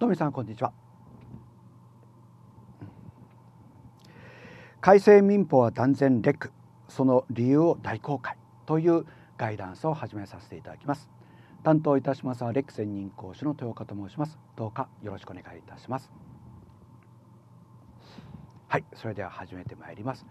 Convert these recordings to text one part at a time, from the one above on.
どうもさんこんにちは。改正民法は断然レックその理由を大公開というガイダンスを始めさせていただきます。担当いたしますはレック専任講師の豊岡と申します。どうかよろしくお願いいたします。はいそれでは始めてまいります。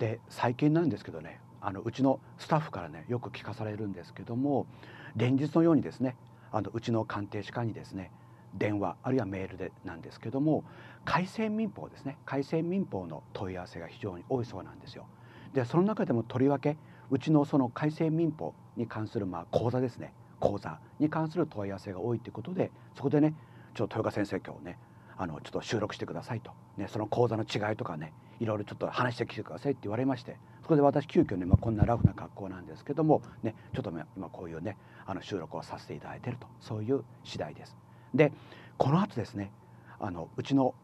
で最近なんですけどねあのうちのスタッフからねよく聞かされるんですけども連日のようにですねあのうちの鑑定士官にですね電話あるいはメールでなんですけども改正民法ですね改正民法の問い合わせが非常に多いそうなんですよ。でその中でもとりわけうちのその改正民法に関するまあ講座ですね講座に関する問い合わせが多いということでそこでねちょっと豊川先生今日ねあのちょっと収録してくださいと、ね、その講座の違いとかねいろいろちょっと話してきてくださいって言われましてそこで私急遽ね、まあ、こんなラフな格好なんですけども、ね、ちょっと今こういうねあの収録をさせていただいているとそういう次第です。でこの後ですねあのうちの、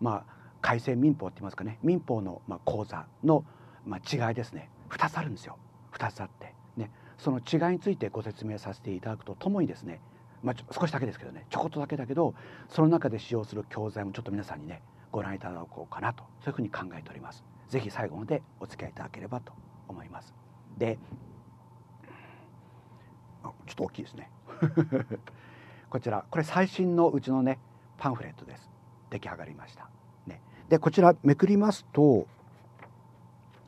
まあ、改正民法って言いますかね民法の、まあ、講座の、まあ、違いですね2つあるんですよ2つあって、ね、その違いについてご説明させていただくとともにですね、まあ、少しだけですけどねちょこっとだけだけどその中で使用する教材もちょっと皆さんにねご覧いただこうかなとそういうふうに考えております。ぜひ最後までお付き合いいただければと思います。でちょっと大きいですねこちらこれ最新のうちのねパンフレットです。出来上がりました、ね、でこちらめくりますと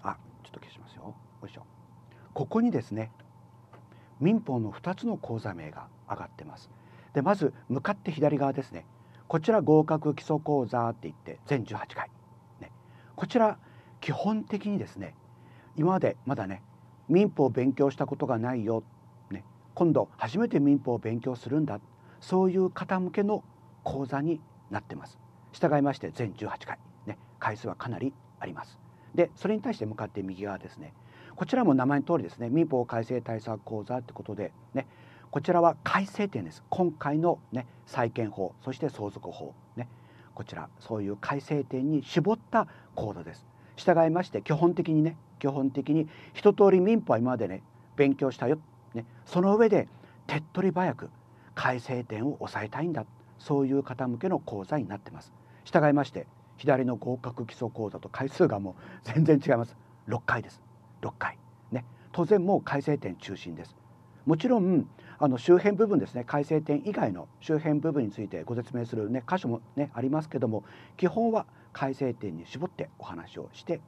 あちょっと消しますよ。よいしょ。ここにですね民法の2つの講座名が上がってます。でまず向かって左側ですね。こちら合格基礎講座って言って全18回、ね、こちら基本的にですね今までまだね民法を勉強したことがないよ、ね、今度初めて民法を勉強するんだ。そういう方向けの講座になってます。従いまして全18回、ね、回数はかなりあります。でそれに対して向かって右側ですね。こちらも名前の通りですね。民法改正対策講座ってことでねこちらは改正点です。今回のね債権法そして相続法。ねこちらそういう改正点に絞った講座です。従いまして基本的にね基本的に一通り民法は今までね勉強したよ、ね、その上で手っ取り早く改正点を抑えたいんだ。そういう方向けの講座になってます。従いまして左の合格基礎講座と回数がもう全然違います。6回です。6回。ね。当然もう改正点中心です。もちろんあの周辺部分ですね。改正点以外の周辺部分についてご説明するね箇所もねありますけども基本は改正点に絞ってお話をして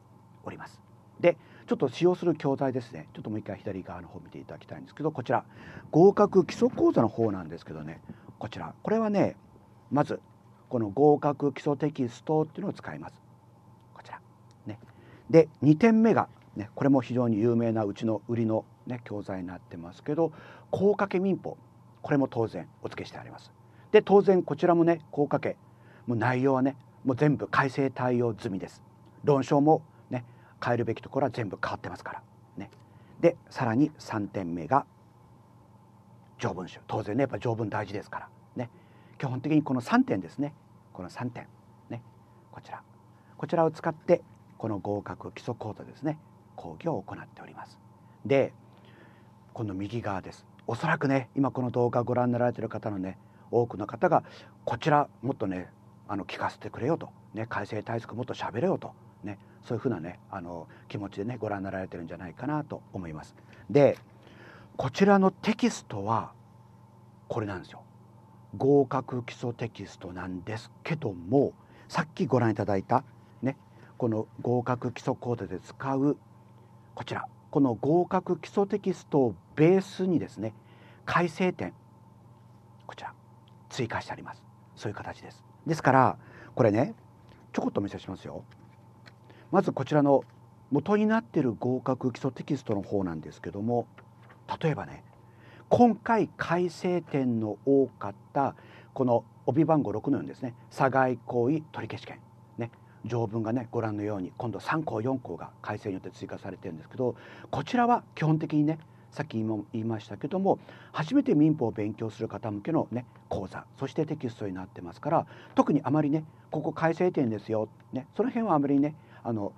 おります。でちょっと使用する教材ですね。ちょっともう一回左側の方見ていただきたいんですけどこちら。合格基礎講座の方なんですけどね。こちら。これはねまずこの合格基礎テキストっていうのを使います。こちら。ね。で2点目がねこれも非常に有名なうちの売りのね教材になってますけど高掛け民法。これも当然お付けしてあります。で当然こちらもね高掛け。もう内容はねもう全部改正対応済みです。論証も変えるべきところは全部変わってますから。ね、でさらに3点目が条文集。当然ねやっぱ条文大事ですから。ね。基本的にこの3点ですね。この3点。ね。こちら。こちらを使ってこの合格基礎講座ですね。講義を行っております。でこの右側です。おそらくね今この動画をご覧になられている方のね多くの方がこちらもっとねあの聞かせてくれよと、ね、改正対策もっと喋れよと。ね、そういうふうなねあの気持ちでねご覧になられてるんじゃないかなと思います。でこちらのテキストはこれなんですよ。合格基礎テキストなんですけどもさっきご覧いただいたねこの合格基礎講座で使うこちらこの合格基礎テキストをベースにですね改正点こちら追加してありますそういう形ですですからこれねちょこっとお見せしますよまずこちらの元になっている合格基礎テキストの方なんですけども例えばね今回改正点の多かったこの帯番号6のようにですね差害行為取消権ね条文がねご覧のように今度3項4項が改正によって追加されてるんですけどこちらは基本的にねさっきも言いましたけども初めて民法を勉強する方向けの、ね、講座そしてテキストになってますから特にあまりねここ改正点ですよ、ね、その辺はあまりねあの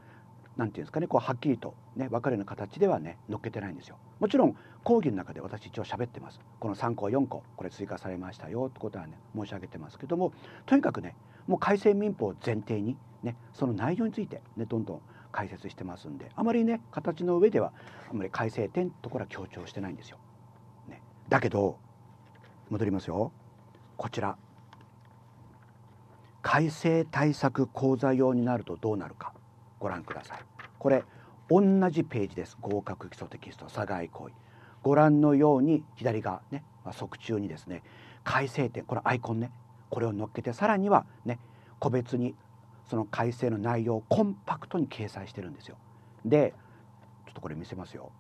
なんていうんですかねこうはっきりとね分かるような形ではね載っけてないんですよ。もちろん講義の中で私一応喋ってます。この3項4項これ追加されましたよってことはね申し上げてますけどもとにかくねもう改正民法を前提にねその内容についてねどんどん解説してますんであまりね形の上ではあまり改正点ところは強調してないんですよ。ね、だけど戻りますよ。こちら。改正対策講座用になるとどうなるか。ご覧ください。これ同じページです。合格基礎テキスト差害行為ご覧のように左側ね、まあ、側中にですね改正点これアイコンねこれを載っけてさらにはね個別にその改正の内容をコンパクトに掲載してるんですよ。でちょっとこれ見せますよ。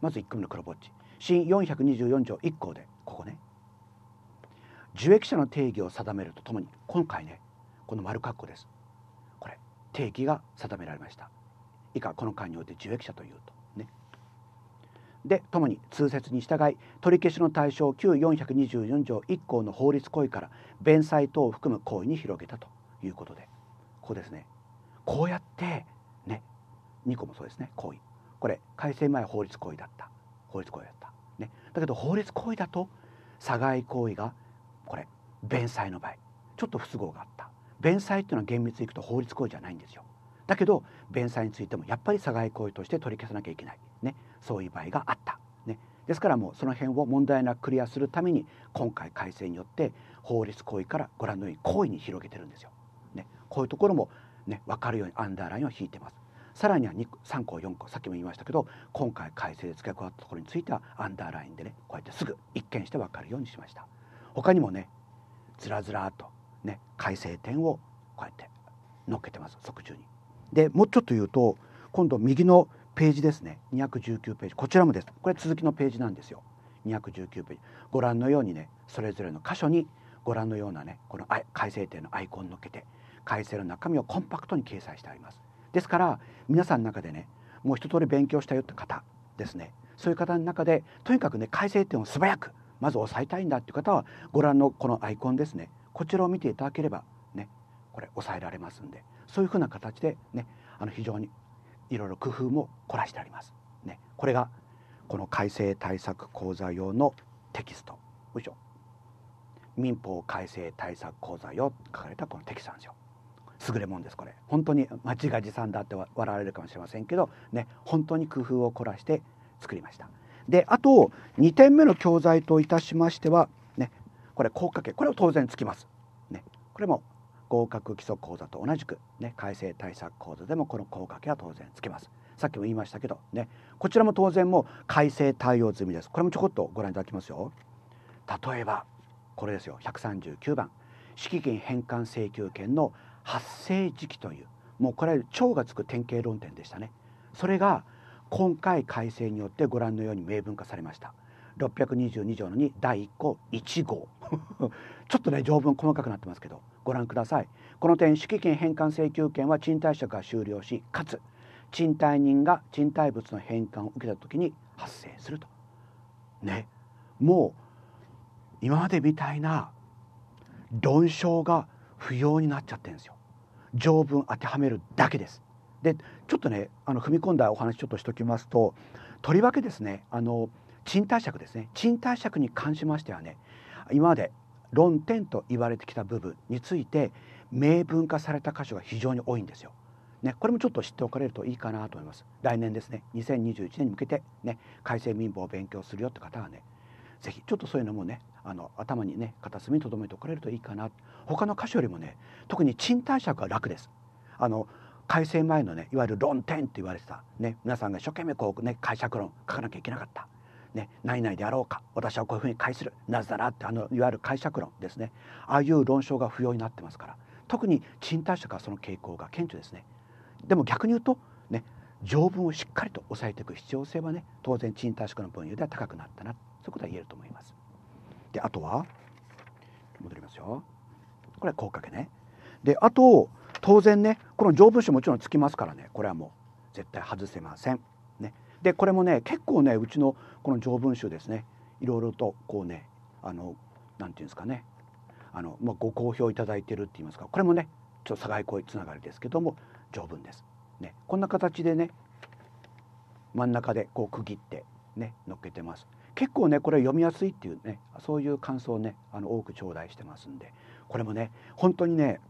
まず1組の黒ぼっち。新424条1項でここね。受益者の定義を定めるとともに今回ねこの丸括弧です。定義が定められました。以下この間において受益者というと。ね。でともに通説に従い取り消しの対象旧424条1項の法律行為から弁済等を含む行為に広げたということで。ここですね。こうやってね。2個もそうですね。行為。これ改正前法律行為だった。法律行為だった、ね、だけど法律行為だと差害行為がこれ弁済の場合ちょっと不都合があった。弁済っていうのは厳密にいくと法律行為じゃないんですよ。だけど弁済についてもやっぱり差害行為として取り消さなきゃいけない、ね、そういう場合があった、ね、ですからもうその辺を問題なくクリアするために今回改正によって法律行為からご覧のように行為に広げてるんですよ、ね、こういうところも、ね、分かるようにアンダーラインを引いてます。さらには3項4項さっきも言いましたけど今回改正で付け加わったところについてはアンダーラインでねこうやってすぐ一見して分かるようにしました。他にもねずらずらとね、改正点をこうやって載っけてます側中に。でもうちょっと言うと今度右のページですね。219ページ。こちらもです。これ続きのページなんですよ。219ページ。ご覧のようにねそれぞれの箇所にご覧のようなねこの改正点のアイコンを載っけて改正の中身をコンパクトに掲載してあります。ですから皆さんの中でねもう一通り勉強したよって方ですね。そういう方の中でとにかくね改正点を素早くまず押さえたいんだっていう方はご覧のこのアイコンですね。こちらを見ていただければねこれ抑えられますんでそういうふうな形でねあの非常にいろいろ工夫も凝らしてあります。ね、これがこの改正対策講座用のテキストよいしょ民法改正対策講座用書かれたこのテキストなんですよ。優れもんですこれ本当に間違い持参だって笑われるかもしれませんけどね本当に工夫を凝らして作りました。であと2点目の教材といたしましてはこれ効果系これは当然つきます。ね、これも合格基礎講座と同じく、ね、改正対策講座でもこの効果系は当然つけます。さっきも言いましたけどねこちらも当然も改正対応済みです。これもちょこっとご覧いただきますよ。例えばこれですよ139番敷金返還請求権の発生時期というもうこれは超がつく典型論点でしたね。それが今回改正によってご覧のように明文化されました。622条の2第1項1号。ちょっとね条文細かくなってますけどご覧ください。この点敷金返還請求権は賃貸借が終了しかつ賃貸人が賃貸物の返還を受けた時に発生すると。ね。もう今までみたいな論証が不要になっちゃってるんですよ。条文当てはめるだけです。でちょっとねあの踏み込んだお話ちょっとしときますととりわけですねあの賃貸借ですね賃貸借に関しましてはね今まで論点と言われてきた部分について明文化された箇所が非常に多いんですよ。ね、これもちょっと知っておかれるといいかなと思います。来年ですね2021年に向けてね改正民法を勉強するよって方はね是非ちょっとそういうのもねあの頭にね片隅に留めておかれるといいかな他の箇所よりもね特に賃貸借は楽です。あの改正前のねいわゆる論点と言われてた、ね、皆さんが一生懸命こうね解釈論書かなきゃいけなかったね、何々であろうか私はこういうふうに返するなぜならってあのいわゆる解釈論ですね。ああいう論証が不要になってますから特に賃貸借はその傾向が顕著ですね。でも逆に言うとね条文をしっかりと押さえていく必要性はね当然賃貸借の分野では高くなったなそういうことは言えると思います。であとは戻りますよ。これは効果けね。であと当然ねこの条文書もちろんつきますからねこれはもう絶対外せません。でこれもね結構ねうちのこの条文集ですねいろいろとこうねあのなんていうんですかねあの、まあ、ご好評いただいてるって言いますかこれもねちょっと差外行為つながりですけども条文です。ね、こんな形でね真ん中でこう区切ってね乗っけてます結構ねこれ読みやすいっていうねそういう感想をねあの多く頂戴してますんでこれもね本当にね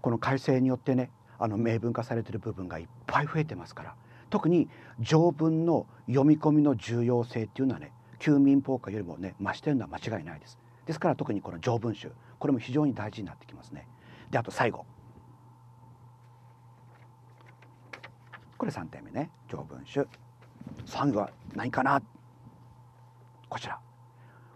この改正によってねあの明文化されてる部分がいっぱい増えてますから特に条文の読み込みの重要性っていうのはね旧民法化よりもね増してるのは間違いないです。ですから特にこの条文集これも非常に大事になってきますね。であと最後。これ3点目ね。条文集。3位は何かな？こちら。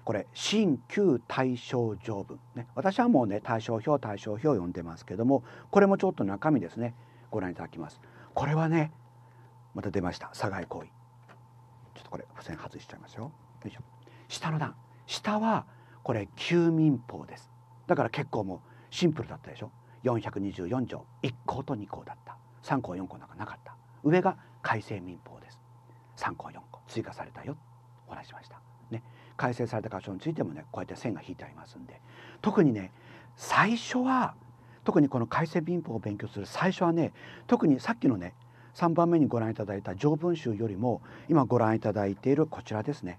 これ新旧対象条文。ね私はもうね対象表対象表を読んでますけどもこれもちょっと中身ですね。ご覧いただきます。これはねまた出ました。差害行為。ちょっとこれ付箋外しちゃいますよ。よいしょ。下の段。下はこれ旧民法です。だから結構もうシンプルだったでしょ。424条。1項と2項だった。3項4項なんかなかった。上が改正民法です。3項4項追加されたよ。お話しました。ね。改正された箇所についてもねこうやって線が引いてありますんで。特にね最初は特にこの改正民法を勉強する最初はね特にさっきのね3番目にご覧いただいた条文集よりも今ご覧いただいているこちらですね。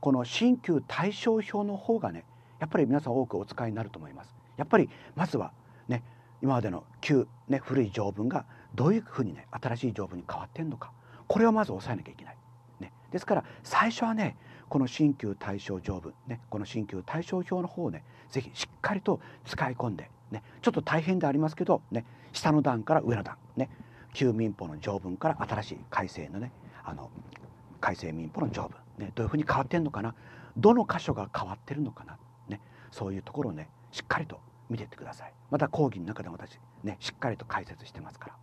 この新旧対象表の方がねやっぱり皆さん多くお使いになると思います。やっぱりまずはね今までの旧、ね、古い条文がどういうふうにね新しい条文に変わってんのか。これをまず押さえなきゃいけない、ね、ですから最初はねこの新旧対象条文、ね、この新旧対象表の方をね是非しっかりと使い込んで、ね、ちょっと大変でありますけど、ね、下の段から上の段、ね、旧民法の条文から新しい改正のねあの改正民法の条文、ね、どういうふうに変わってんのかな？どの箇所が変わってるのかな、ね、そういうところをねしっかりと見ていってください。また講義の中でも私ねしっかりと解説してますから。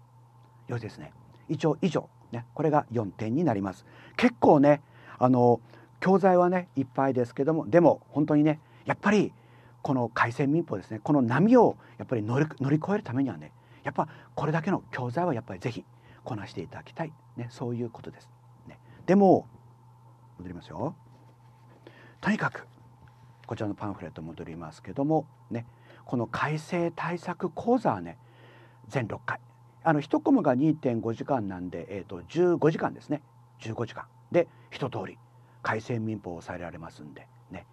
よしですね。一応以上。ねこれが4点になります。結構ねあの教材はねいっぱいですけどもでも本当にねやっぱりこの改正民法ですねこの波をやっぱり乗り越えるためにはねやっぱこれだけの教材はやっぱり是非こなしていただきたい、ね、そういうことです。ね、でも戻りますよ。とにかくこちらのパンフレット戻りますけどもねこの改正対策講座はね全6回。あの1コマが2.5時間なんで、えー、と15時間ですね。15時間。で一通り。改正民法を抑えられますんで。ね。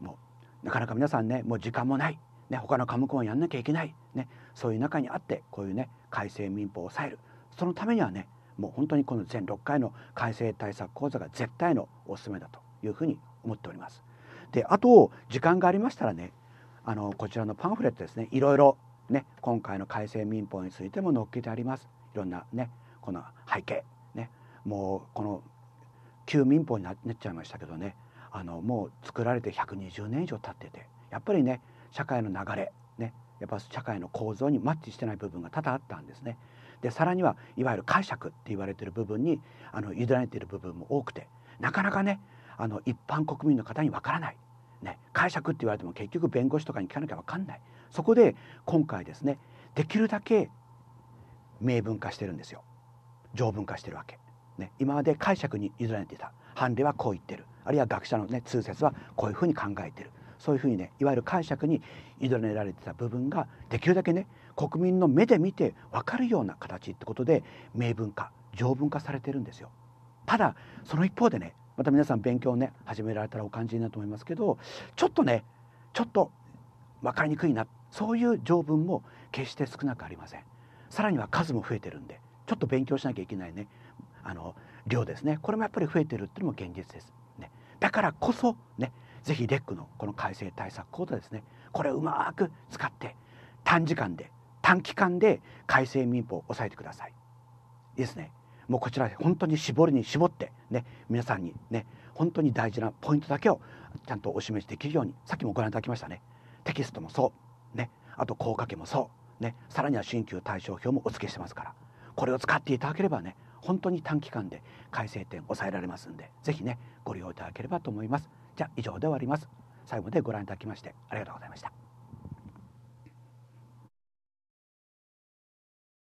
もうなかなか皆さんねもう時間もない、ね、他の科目もやんなきゃいけない、ね、そういう中にあってこういうね改正民法を抑える。そのためにはねもう本当にこの全6回の改正対策講座が絶対のおすすめだというふうに思っております。であと時間がありましたらねあのこちらのパンフレットですねいろいろね今回の改正民法についても載っけてあります。いろんなねこの背景。ねもうこの旧民法になっちゃいましたけどねあのもう作られて120年以上経っててやっぱりね社会の流れね。やっぱ社会の構造にマッチしてない部分が多々あったんですね。でさらにはいわゆる解釈って言われてる部分にあの委ねている部分も多くてなかなかねあの一般国民の方にわからない、ね、解釈って言われても結局弁護士とかに聞かなきゃわかんない。そこで今回ですねできるだけ明文化してるんですよ。条文化してるわけ、ね、今まで解釈に委ねていた。判例はこう言ってる。あるいは学者のね通説はこういうふうに考えてる。そういうふうにねいわゆる解釈に委ねられてた部分ができるだけね国民の目で見て分かるような形ってことで明文化条文化されてるんですよ。ただその一方でねまた皆さん勉強をね始められたらお感じになると思いますけどちょっとねちょっと分かりにくいなそういう条文も決して少なくありません。さらには数も増えてるんでちょっと勉強しなきゃいけないねあの量ですねこれもやっぱり増えてるっていうのも現実です。ね、だからこそねぜひレックのこの改正対策講座ですね。これをうまく使って短時間で短期間で改正民法を抑えてください。いいですね。もうこちら本当に絞りに絞ってね皆さんにね本当に大事なポイントだけをちゃんとお示しできるようにさっきもご覧いただきましたね。テキストもそう。ね。あと効果けもそう。ね。さらには新旧対象表もお付けしてますから。これを使っていただければね本当に短期間で改正点抑えられますんで是非ねご利用いただければと思います。じゃあ以上で終わります。最後までご覧いただきましてありがとうございました。